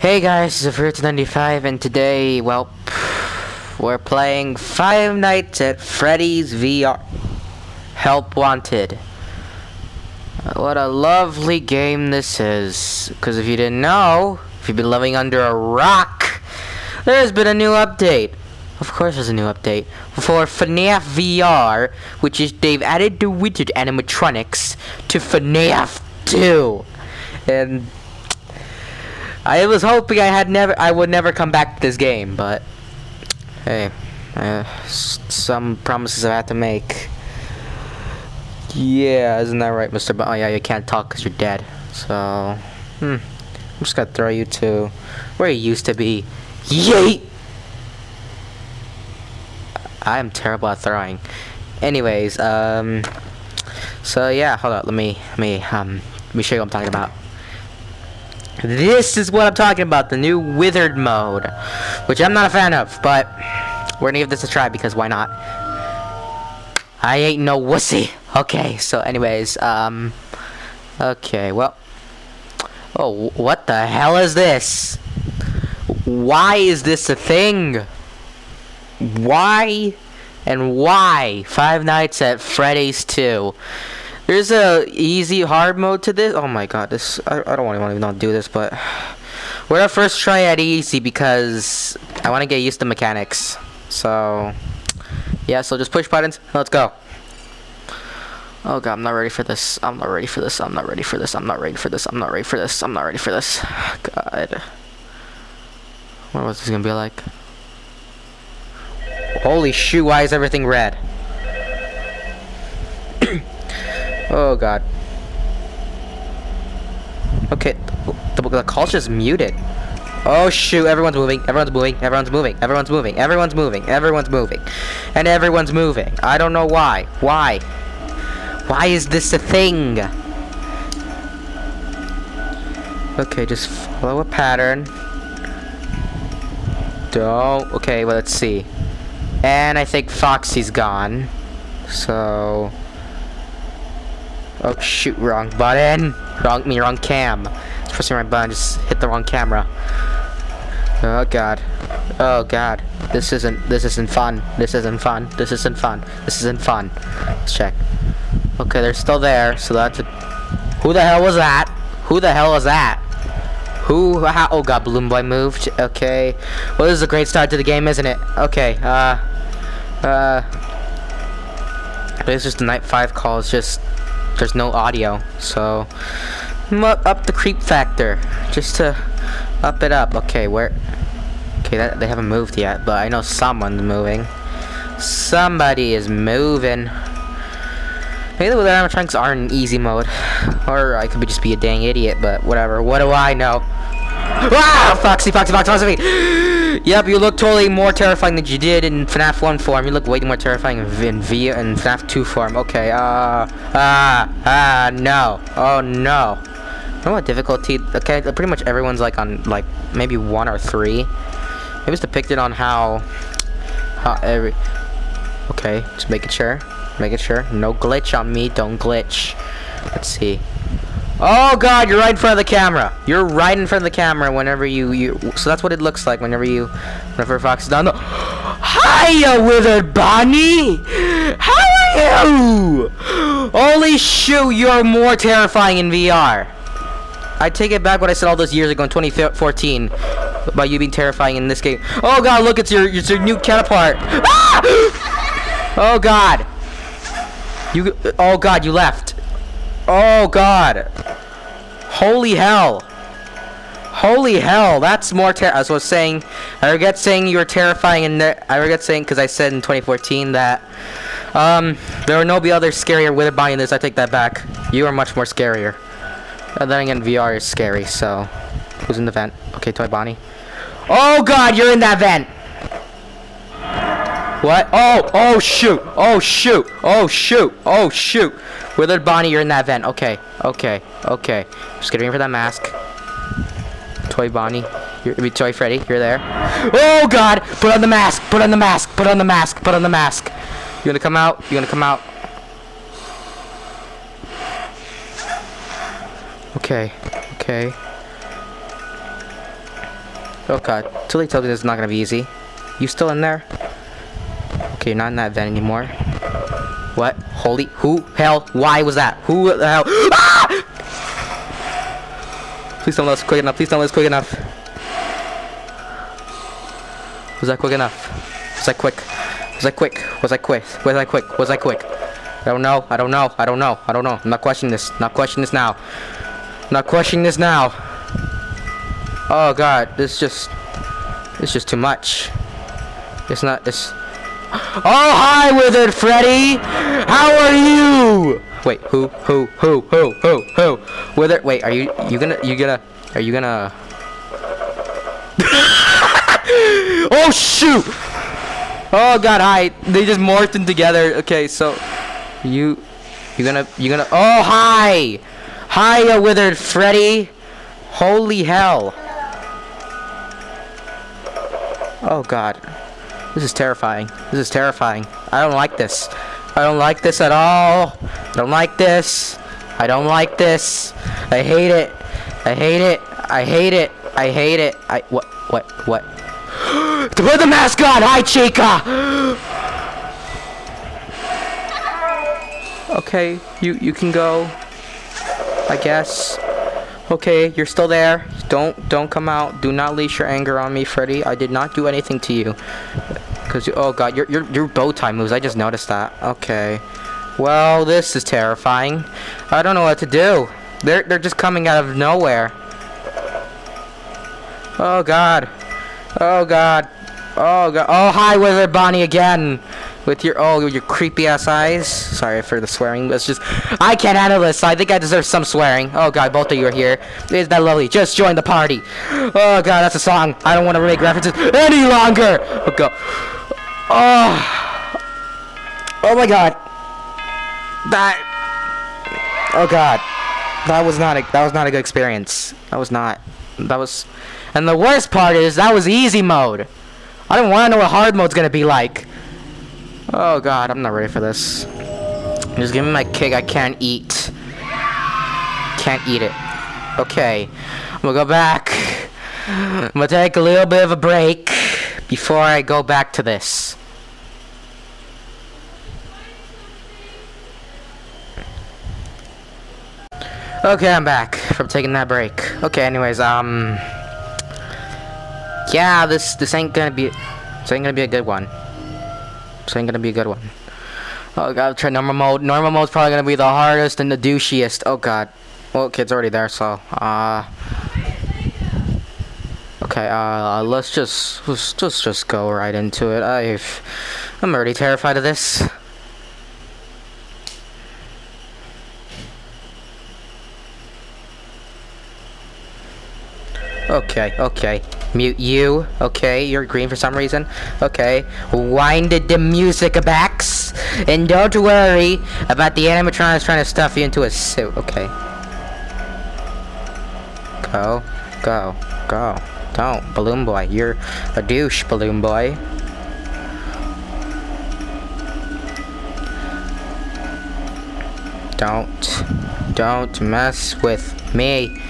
Hey guys, it's Fruit95 and today, well, we're playing Five Nights at Freddy's VR. Help Wanted. What a lovely game this is. Because if you didn't know, if you've been living under a rock, there's been a new update. Of course there's a new update. For FNAF VR, which is they've added the withered animatronics to FNAF 2. And I was hoping I had never, I would never come back to this game, but hey, uh, some promises I had to make. Yeah, isn't that right, Mr. Bu- oh yeah, you can't talk because you're dead. So, hmm, I'm just gonna throw you to where you used to be. Yeet! I am terrible at throwing. Anyways, um, so yeah, hold on, let me, let me, um, let me show you what I'm talking about. This is what I'm talking about, the new withered mode, which I'm not a fan of, but we're gonna give this a try because why not? I ain't no wussy. Okay, so anyways, um, okay, well, oh, what the hell is this? Why is this a thing? Why and why Five Nights at Freddy's 2? There's a easy hard mode to this. Oh my god, this I, I don't want to even do this, but we're gonna first try at easy because I want to get used to mechanics. So yeah, so just push buttons. Let's go. Oh god, I'm not ready for this. I'm not ready for this. I'm not ready for this. I'm not ready for this. I'm not ready for this. I'm not ready for this. God. What was this gonna be like? Holy shoe, why is everything red? oh god. Okay, the, the just muted. Oh shoot, everyone's moving, everyone's moving, everyone's moving, everyone's moving, everyone's moving, everyone's moving, and everyone's moving. I don't know why. Why? Why is this a thing? Okay, just follow a pattern. Don't. Okay, well, let's see. And I think Foxy's gone. So. Oh shoot! Wrong button. Wrong me. Wrong cam. Just pressing the button. Just hit the wrong camera. Oh god. Oh god. This isn't. This isn't fun. This isn't fun. This isn't fun. This isn't fun. Let's check. Okay, they're still there. So that's a. Who the hell was that? Who the hell was that? Who? How? Oh god, Balloon Boy moved. Okay. Well, this is a great start to the game, isn't it? Okay. Uh. Uh. It's just the night five call. It's just there's no audio, so up, up the creep factor just to up it up. Okay, where? Okay, that they haven't moved yet, but I know someone's moving. Somebody is moving. Maybe the animatronics are in easy mode, or I could just be a dang idiot. But whatever. What do I know? Ah! Foxy, Foxy, Foxy, Foxy! Yep, you look totally more terrifying than you did in FNAF 1 form. You look way more terrifying in, v and FNAF 2 form. Okay, uh, ah, ah, no. Oh, no. Know what difficulty? Okay, pretty much everyone's like on, like, maybe 1 or 3. Maybe it's depicted on how, how every, okay, just making sure, making sure. No glitch on me, don't glitch. Let's see. Oh god, you're right in front of the camera. You're right in front of the camera whenever you you. So that's what it looks like whenever you, whenever Fox is down. The, Hiya, withered Bonnie. How are you? Holy shoot, you're more terrifying in VR. I take it back what I said all those years ago in 2014 about you being terrifying in this game. Oh god, look, it's your it's your new counterpart. Ah! Oh god. You. Oh god, you left. Oh god. Holy hell. Holy hell, that's more ter- As I was saying, I regret saying you were terrifying and I regret saying, because I said in 2014 that, um, there will no be other scarier withered body in this, I take that back. You are much more scarier. And then again, VR is scary, so, who's in the vent? Okay, Toy Bonnie. Oh god, you're in that vent! What? Oh, oh shoot, oh shoot, oh shoot, oh shoot. Withered Bonnie, you're in that vent. Okay, okay, okay. Just get ready for that mask. Toy Bonnie, you're, Toy Freddy, you're there. Oh God! Put on the mask. Put on the mask. Put on the mask. Put on the mask. You gonna come out? You gonna come out? Okay. Okay. Oh god. Tilly tells me this is not gonna be easy. You still in there? Okay, not in that vent anymore. What? Holy, who, hell, why was that? Who the hell? Ah! Please don't let us quick enough, please don't let us quick enough. Was that quick enough? Was that quick? Was I quick? Was I quick? Was I quick? Was I quick? I don't know. I don't know. I don't know. I don't know. I'm not questioning this. Not questioning this now. not questioning this now. Oh god, this just it's just too much. It's not this Oh hi withered Freddy! How are you? Wait, who who who who who who? Wither wait, are you you gonna you gonna are you gonna Oh shoot! Oh god, hi. They just morphed in together. Okay, so you you gonna you gonna Oh hi! Hi uh, withered Freddy! Holy hell! Oh god. This is terrifying. This is terrifying. I don't like this. I don't like this at all. I don't like this. I don't like this. I hate it. I hate it. I hate it. I hate it. I what what what? to put the mask on! Hi Chica! okay, you you can go. I guess. Okay, you're still there. Don't don't come out. Do not leash your anger on me, Freddy. I did not do anything to you. Cause you, oh god, your your your bow tie moves. I just noticed that. Okay. Well, this is terrifying. I don't know what to do. They're they're just coming out of nowhere. Oh god. Oh god. Oh god. Oh hi, Withered Bonnie again with your oh your creepy ass eyes. Sorry for the swearing, but it's just I can't handle this. I think I deserve some swearing. Oh god, both of you are here. Is that lovely? Just join the party. Oh god, that's a song. I don't want to make references any longer. Oh god. Oh. Oh my god. That. Oh god. That was not a that was not a good experience. That was not. That was. And the worst part is that was easy mode. I don't want to know what hard mode's gonna be like. Oh god, I'm not ready for this. Just give me my cake I can't eat. Can't eat it. Okay. I'm gonna go back. I'm gonna take a little bit of a break before I go back to this. Okay, I'm back from taking that break. Okay, anyways, um... Yeah, this this ain't gonna be... This ain't gonna be a good one. This ain't gonna be a good one. Oh god, try normal mode. Normal mode's probably gonna be the hardest and the douchiest. Oh god. Well, kid's already there, so uh. Okay, uh, let's just let's just just go right into it. I've I'm already terrified of this. Okay, okay. Mute you. Okay, you're green for some reason. Okay. Winded the music backs. And don't worry about the animatronics trying to stuff you into a suit. Okay. Go. Go. Go. Don't. Balloon boy. You're a douche, balloon boy. Don't. Don't mess with me.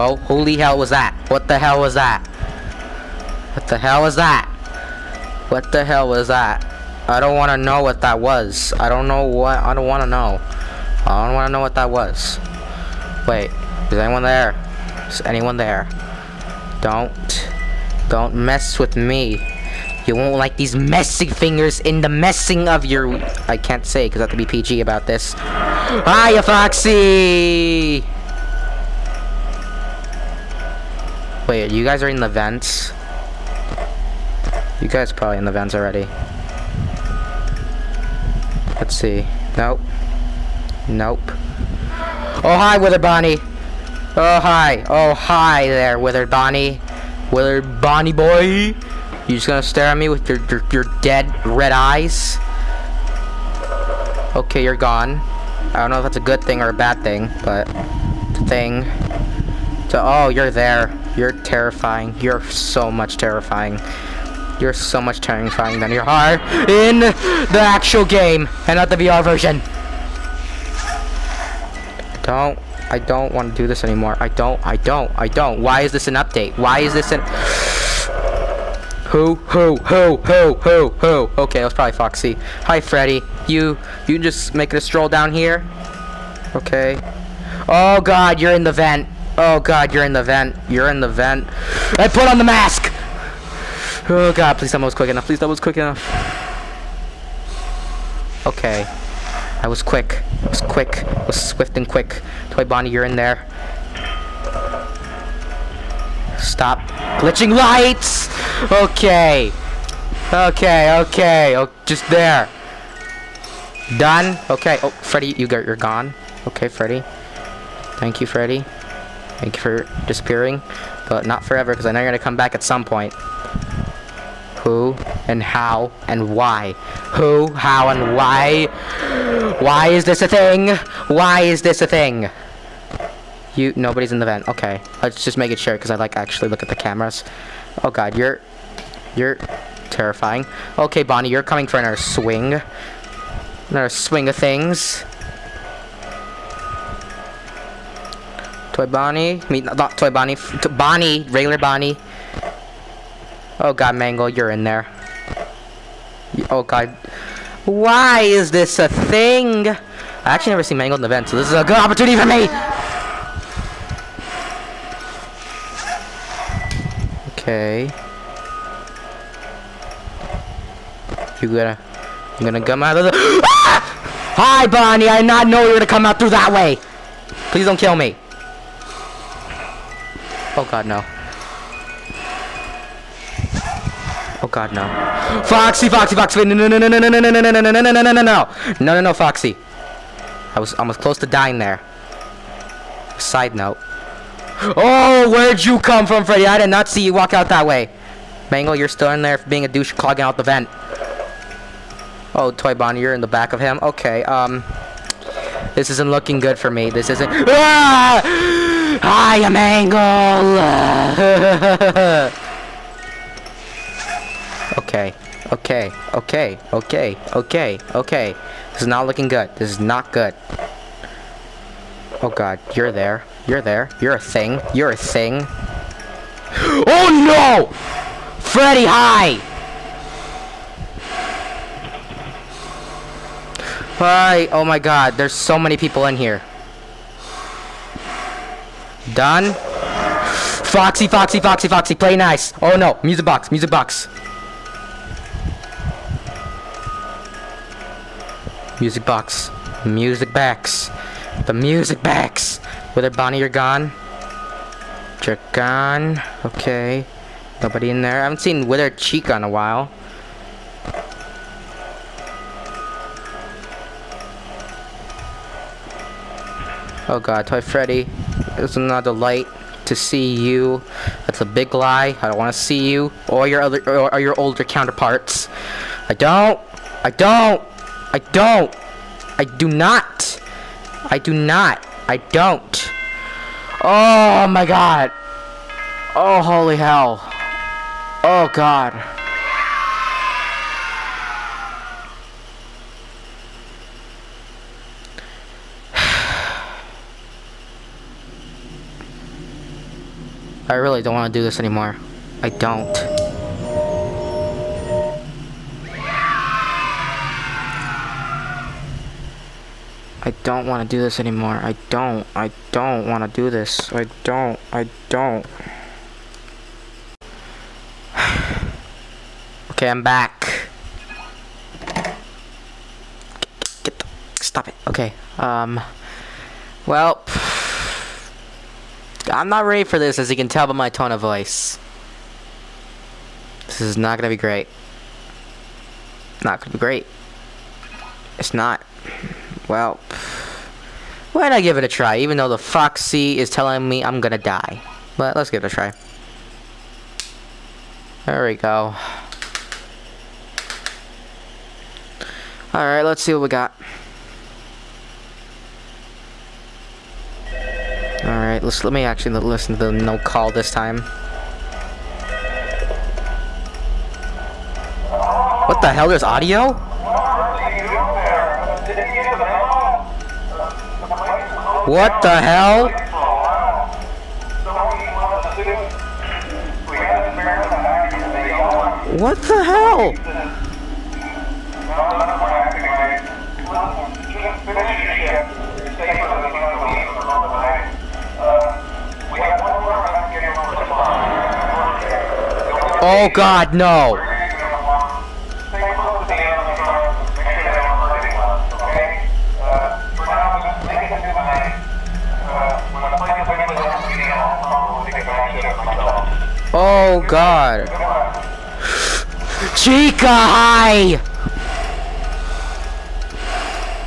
Oh, holy hell was that? What the hell was that? What the hell was that? What the hell was that? I don't want to know what that was. I don't know what. I don't want to know. I don't want to know what that was. Wait, is anyone there? Is anyone there? Don't. Don't mess with me. You won't like these messy fingers in the messing of your... I can't say because I have to be PG about this. Hiya, Foxy! Wait, you guys are in the vents? You guys probably in the vents already. Let's see. Nope. Nope. Oh, hi, Withered Bonnie. Oh, hi. Oh, hi there, Withered Bonnie. Withered Bonnie boy. You just gonna stare at me with your, your, your dead red eyes? Okay, you're gone. I don't know if that's a good thing or a bad thing, but the thing. So, oh, you're there. You're terrifying. You're so much terrifying. You're so much terrifying than you are in the actual game and not the VR version. I Don't I don't want to do this anymore. I don't, I don't, I don't. Why is this an update? Why is this an... Who, who, who, who, who, who? Okay, it was probably Foxy. Hi, Freddy. You, you just making a stroll down here? Okay. Oh god, you're in the vent. Oh god, you're in the vent. You're in the vent. I put on the mask! Oh god, please that was quick enough. Please that was quick enough. Okay. I was quick. I was quick. I was swift and quick. Toy Bonnie, you're in there. Stop glitching lights! Okay. Okay, okay. Oh, just there. Done? Okay. Oh, Freddy, you got, you're gone. Okay, Freddy. Thank you, Freddy. Thank you for disappearing. But not forever, because I know you're going to come back at some point. Who, and how, and why? Who, how, and why? Why is this a thing? Why is this a thing? You, nobody's in the vent. Okay, let's just make it sure because I like actually look at the cameras. Oh god, you're, you're terrifying. Okay, Bonnie, you're coming for another swing. Another swing of things. Toy Bonnie, meet not Toy Bonnie, Bonnie, regular Bonnie. Oh god, Mangle, you're in there. Oh god, why is this a thing? I actually never seen Mangle in the vent, so this is a good opportunity for me. Okay. You gonna, you gonna come out of the? Ah! Hi, Bonnie. I did not know you were gonna come out through that way. Please don't kill me. Oh God, no. Oh God, no. Foxy, Foxy, Foxy. No, no, no, no, no, no, no, no, no, no, no, no, no, no, no, no, no, no, no, Foxy. I was almost close to dying there. Side note. Oh, where'd you come from, Freddy? I did not see you walk out that way. Mangle, you're still in there for being a douche clogging out the vent. Oh, Toy Bonnie, you're in the back of him? Okay, um... This isn't looking good for me. This isn't... Ah! Hi, Mangle! okay, okay, okay, okay, okay, okay. This is not looking good. This is not good. Oh god, you're there. You're there. You're a thing. You're a thing. Oh no! Freddy, hi! Hi. Oh my god, there's so many people in here. Done? Foxy, Foxy, Foxy, Foxy, play nice. Oh no, music box, music box. Music box. Music box. The music box. Wither Bonnie, you're gone. You're gone. Okay. Nobody in there. I haven't seen Wither Chica in a while. Oh god, Toy Freddy. It's another light to see you. That's a big lie. I don't want to see you or your other or, or your older counterparts. I don't. I don't. I don't. I do not. I do not. I don't. Oh my god. Oh holy hell. Oh god. I really don't want to do this anymore. I don't. I don't want to do this anymore. I don't. I don't want to do this. I don't. I don't. okay, I'm back. Get, get stop it. Okay. Um. Well. I'm not ready for this, as you can tell by my tone of voice. This is not gonna be great. Not gonna be great. It's not. Well, why not give it a try, even though the Foxy is telling me I'm gonna die. But let's give it a try. There we go. Alright, let's see what we got. Alright, let's let me actually listen to the no call this time. What the hell? There's audio? What the hell? What the hell? Oh god, no. Oh god. Chica, hi!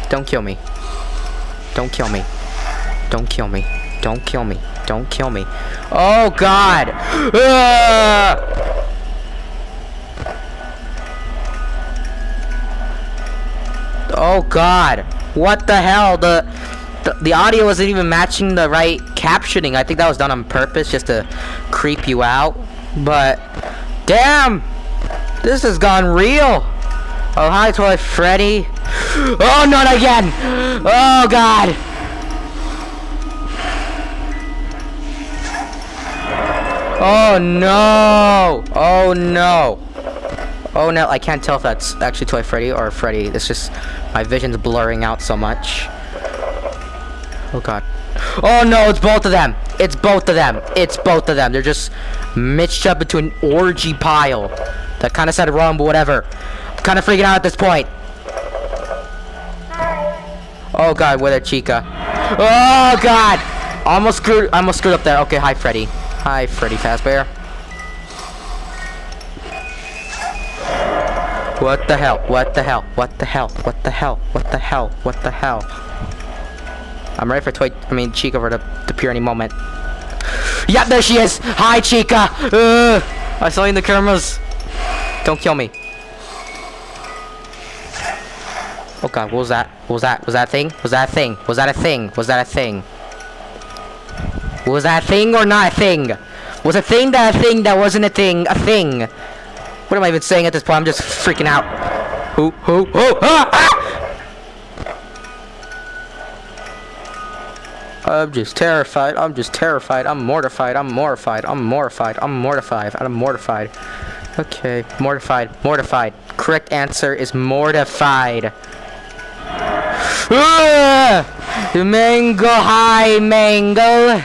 Don't kill me. Don't kill me. Don't kill me. Don't kill me. Don't kill me. Oh god! Ah! Oh god! What the hell? The, the the audio wasn't even matching the right captioning. I think that was done on purpose just to creep you out. But damn! This has gone real! Oh hi Toy Freddy. Oh not again! Oh god! Oh no! Oh no! Oh no, I can't tell if that's actually Toy Freddy or Freddy. It's just my vision's blurring out so much. Oh god. Oh no, it's both of them. It's both of them. It's both of them. They're just mixed up into an orgy pile. That kind of sounded wrong, but whatever. I'm kind of freaking out at this point. Oh god, Withered Chica. Oh god! Almost screwed. Almost screwed up there. Okay, hi Freddy. Hi Freddy Fazbear. What the hell? What the hell? What the hell? What the hell? What the hell? What the hell? I'm ready for Toy. I mean, Chica to, the appear any moment. Yep, there she is. Hi, Chica. Uh, I saw you in the cameras. Don't kill me. Oh God, what was that? What was that? Was that a thing? Was that a thing? Was that a thing? Was that a thing? Was that a thing or not a thing? Was a thing that a thing that wasn't a thing a thing? What am I even saying at this point? I'm just freaking out. Who? Who? Who? Ah! ah! I'm just terrified. I'm just terrified. I'm mortified. I'm mortified. I'm mortified. I'm mortified. I'm mortified. Okay. Mortified. Mortified. Correct answer is mortified. Ah! Mangle, hi, Mangle.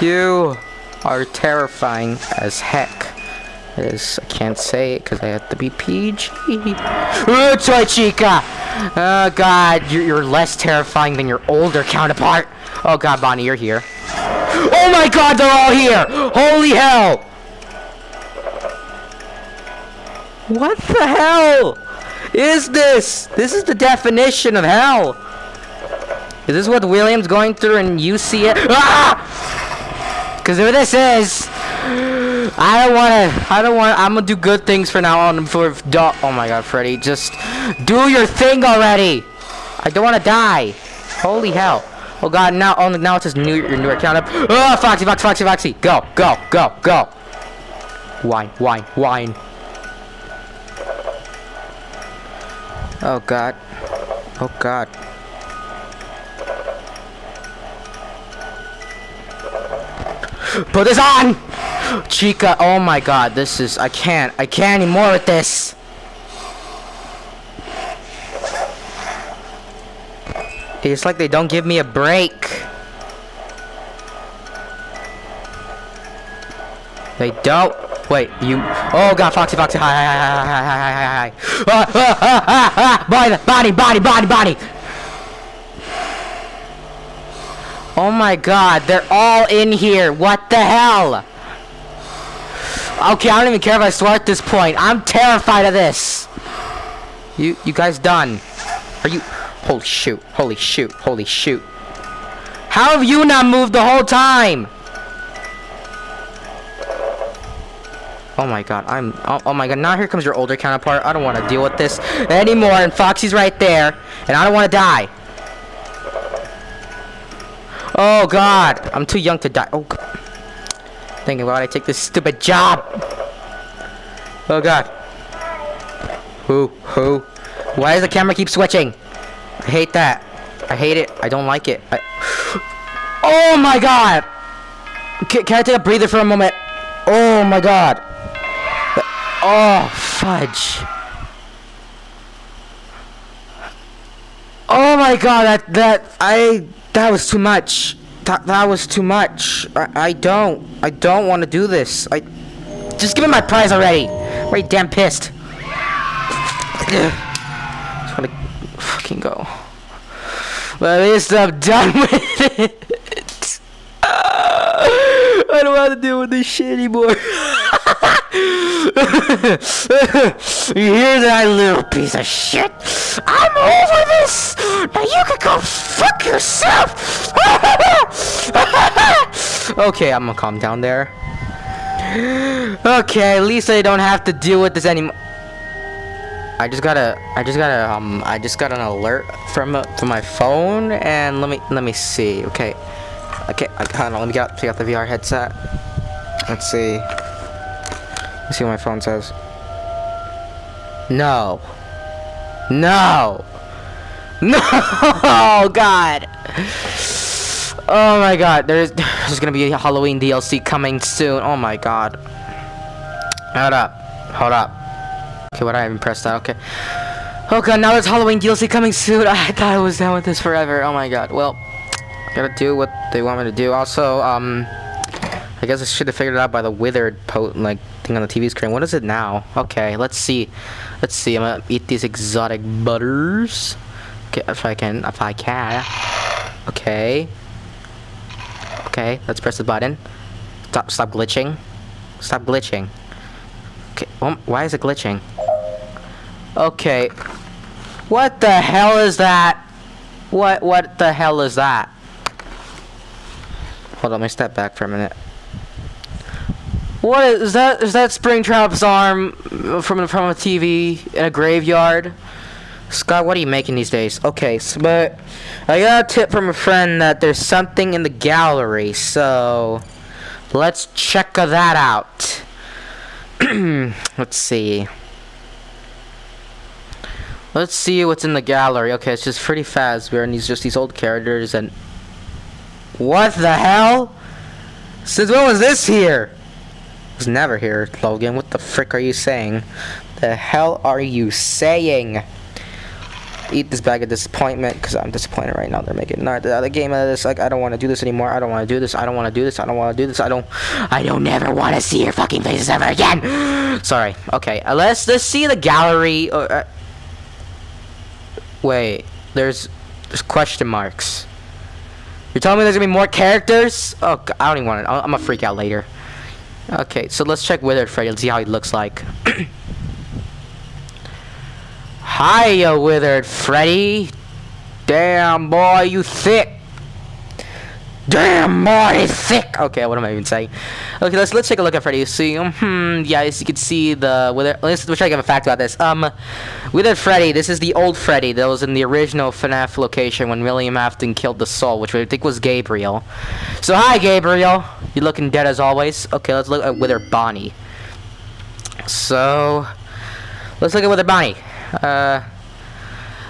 You are terrifying as heck is I can't say it because I have to be PG. Toy Chica! Oh god, you're, you're less terrifying than your older counterpart. Oh god, Bonnie, you're here. Oh my god, they're all here! Holy hell! What the hell is this? This is the definition of hell. Is this what William's going through and you see it? Ah! Because if this is, I don't want to. I don't want. I'm gonna do good things for now on. For oh my God, Freddy, just do your thing already. I don't want to die. Holy hell. Oh God, now oh now it's his new your new account up. Oh, Foxy, Foxy, Foxy, Foxy, go, go, go, go. Wine, wine, wine. Oh God. Oh God. Put this on! Chica, oh my god, this is, I can't, I can't anymore with this. It's like they don't give me a break. They don't. Wait, you. Oh god, Foxy, Foxy, hi, hi, hi, hi, hi, hi, hi, hi. Ah, ah, ah, ah, ah, body, body, body, body, body. Oh my god, they're all in here. What the hell? Okay, I don't even care if I swear at this point. I'm terrified of this. You you guys done? Are you Holy shoot. Holy shoot. Holy shoot. How have you not moved the whole time? Oh my god, I'm oh, oh my god, now here comes your older counterpart. I don't want to deal with this anymore and Foxy's right there and I don't want to die. Oh god, I'm too young to die. Oh god. Thinking about I take this stupid job. Oh god. Who? Who? Why does the camera keep switching? I hate that. I hate it. I don't like it. I Oh my god! Can, can I take a breather for a moment? Oh my god. Oh, fudge. Oh my god, that, that, I, that was too much. That, that was too much. I, I don't, I don't want to do this. I, just give me my prize already. I'm already damn pissed. Ugh. Just wanna fucking go. But at least I'm done with it. I don't want to deal with this shit anymore. you hear that little piece of shit? I'm over this! Now you can go fuck yourself! okay, I'm gonna calm down there. Okay, at least I don't have to deal with this anymore. I just got a, I just got a, um, I just got an alert from uh, from my phone, and let me let me see. Okay, okay, I hold on. Let me get take out the VR headset. Let's see. Let's see what my phone says. No. No. No. Oh God. Oh my God. There's there's gonna be a Halloween DLC coming soon. Oh my God. Hold up. Hold up. Okay, what I haven't pressed that. Okay. Oh god, now there's Halloween DLC coming soon. I thought I was done with this forever. Oh my god. Well, gotta do what they want me to do. Also, um, I guess I should have figured it out by the withered po like thing on the TV screen. What is it now? Okay, let's see. Let's see. I'm gonna eat these exotic butters. Okay, if I can, if I can. Okay. Okay, let's press the button. Stop, stop glitching. Stop glitching. Okay, um, why is it glitching? Okay. What the hell is that? What what the hell is that? Hold on, let me step back for a minute. What is, is that? Is that Springtrap's arm from from a TV in a graveyard? Scott, what are you making these days? Okay, so, but I got a tip from a friend that there's something in the gallery, so let's check that out. let's see. Let's see what's in the gallery. Okay, it's just Freddy Fazbear and these just these old characters and what the hell? Since when was this here? Was never here, Logan. What the frick are you saying? The hell are you saying? Eat this bag of disappointment because I'm disappointed right now. They're making another game of this. Like I don't want to do this anymore. I don't want to do this. I don't want to do this. I don't want to do this. I don't. I don't never want to see your fucking faces ever again. Sorry. Okay. Uh, let's let's see the gallery. Uh, uh, wait. There's there's question marks. You're telling me there's gonna be more characters? Oh, I don't even want to. I'm gonna freak out later. Okay, so let's check Withered Freddy and see how he looks like. Hiya, uh, Withered Freddy. Damn, boy, you thick. Damn, boy, thick. Okay, what am I even saying? Okay, let's let's take a look at Freddy. See, hmm, yeah, as you can see the Withered. Let's, let's try to give a fact about this. Um, Withered Freddy. This is the old Freddy that was in the original FNAF location when William Afton killed the soul, which I think was Gabriel. So hi, Gabriel. You're looking dead as always. Okay, let's look at Wither Bonnie. So, let's look at Wither Bonnie. Uh,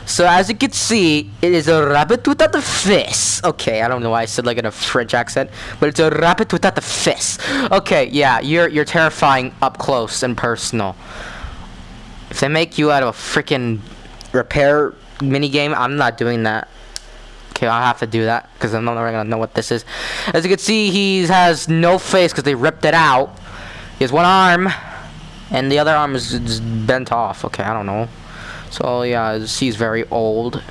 so as you can see, it is a rabbit without the fist. Okay, I don't know why I said like in a French accent, but it's a rabbit without the fist. Okay, yeah, you're you're terrifying up close and personal. If they make you out of a freaking repair mini game, I'm not doing that. Okay, I'll have to do that because I'm not gonna know what this is. As you can see, he has no face because they ripped it out. He has one arm, and the other arm is, is bent off. Okay, I don't know. So yeah, he's very old.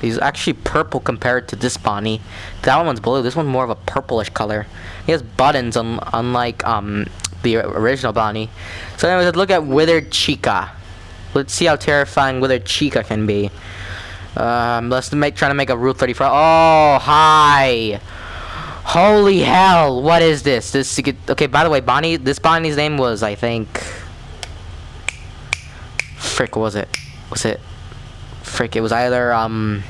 He's actually purple compared to this Bonnie. That one's blue. This one's more of a purplish color. He has buttons, un unlike um the original Bonnie. So anyways, let's look at Withered Chica. Let's see how terrifying Withered Chica can be. Um, let's make trying to make a Rule 34. Oh, hi. Holy hell! What is this? This okay. By the way, Bonnie. This Bonnie's name was, I think. Frick, was it? Was it? Frick, it was either, um,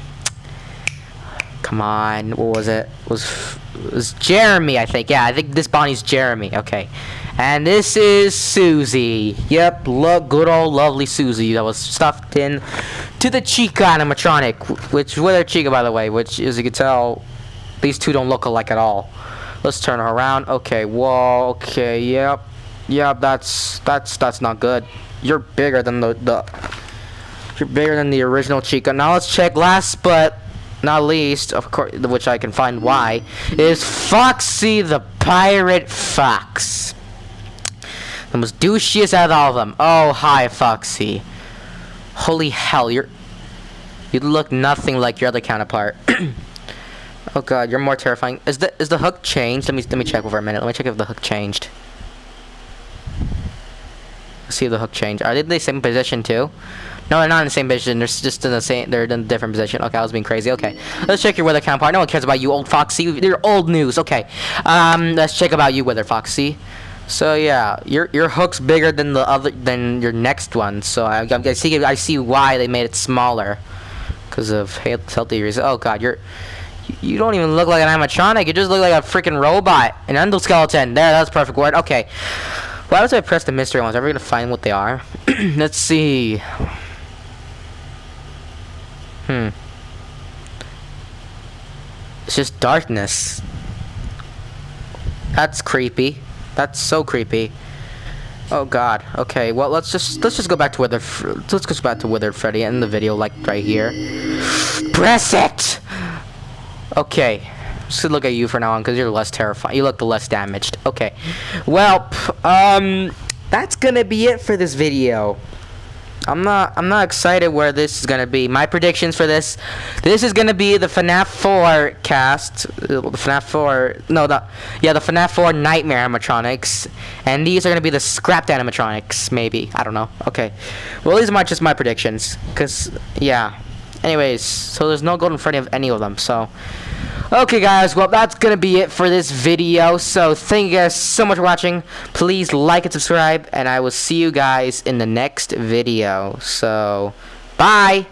come on, what was it? was, was Jeremy, I think. Yeah, I think this Bonnie's Jeremy. Okay. And this is Susie. Yep, look, good old lovely Susie that was stuffed in to the Chica animatronic, which with her Chica, by the way, which, as you can tell, These two don't look alike at all. Let's turn her around. Okay, whoa, okay, yep. Yep, that's, that's, that's not good. You're bigger than the, the, bigger than the original Chica. Now let's check last but not least, of course, which I can find why, is Foxy the Pirate Fox. The most douchiest out of all of them. Oh, hi, Foxy. Holy hell, you're... You look nothing like your other counterpart. oh god, you're more terrifying. Is the is the hook changed? Let me let me check for a minute. Let me check if the hook changed. Let's see if the hook changed. Are they the same position too? No, they're not in the same position. They're just in the same. They're in a different position. Okay, I was being crazy. Okay, let's check your weather counterpart. No one cares about you, old Foxy. You're old news. Okay, um, let's check about you, withered Foxy. So yeah, your your hook's bigger than the other than your next one. So I, I see I see why they made it smaller, because of healthy reasons. Oh god, you're you don't even look like an animatronic. You just look like a freaking robot, an endoskeleton. There, that's perfect word. Okay. Why was I press the mystery ones? Are we gonna find what they are? Let's see. Hmm. It's just darkness. That's creepy. That's so creepy. Oh god. Okay, well let's just let's just go back to Withered let's go back to Withered Freddy in the video like right here. Press it! Okay. Just look at you for now on because you're less terrifying. You look the less damaged. Okay. Well, um that's gonna be it for this video. I'm not I'm not excited where this is gonna be. My predictions for this this is gonna be the FNAF 4 cast. Uh, the FNAF 4 no the yeah the FNAF 4 nightmare animatronics. And these are gonna be the scrapped animatronics maybe. I don't know. Okay. Well these are just my predictions. Because yeah. Anyways so there's no golden Freddy of any of them so Okay guys, well that's gonna be it for this video. So thank you guys so much for watching. Please like and subscribe and I will see you guys in the next video. So bye!